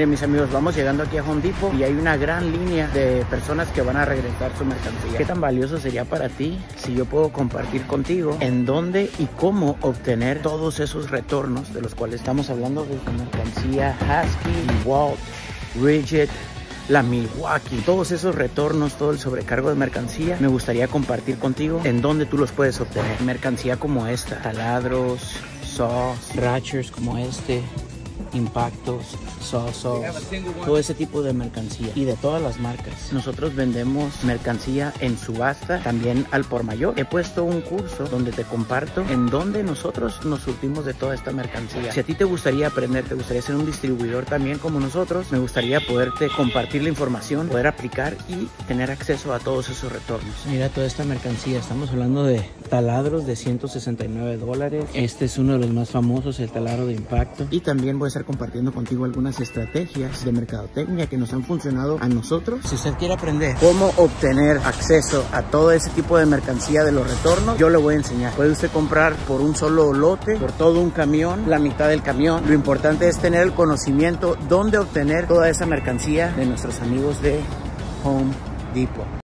Miren mis amigos, vamos llegando aquí a Home y hay una gran línea de personas que van a regresar su mercancía. ¿Qué tan valioso sería para ti si yo puedo compartir contigo en dónde y cómo obtener todos esos retornos de los cuales estamos hablando de mercancía Husky, Walt, Rigid, la Milwaukee, todos esos retornos, todo el sobrecargo de mercancía, me gustaría compartir contigo en dónde tú los puedes obtener. Mercancía como esta, taladros, saws, ratchers como este, impactos, sosos, todo ese tipo de mercancía y de todas las marcas. Nosotros vendemos mercancía en subasta, también al por mayor. He puesto un curso donde te comparto en donde nosotros nos surtimos de toda esta mercancía. Si a ti te gustaría aprender, te gustaría ser un distribuidor también como nosotros, me gustaría poderte compartir la información, poder aplicar y tener acceso a todos esos retornos. Mira toda esta mercancía, estamos hablando de taladros de 169 dólares. Este es uno de los más famosos, el taladro de impacto. Y también voy a estar compartiendo contigo algunas estrategias de mercadotecnia que nos han funcionado a nosotros. Si usted quiere aprender cómo obtener acceso a todo ese tipo de mercancía de los retornos, yo le voy a enseñar. Puede usted comprar por un solo lote, por todo un camión, la mitad del camión. Lo importante es tener el conocimiento dónde obtener toda esa mercancía de nuestros amigos de Home Depot.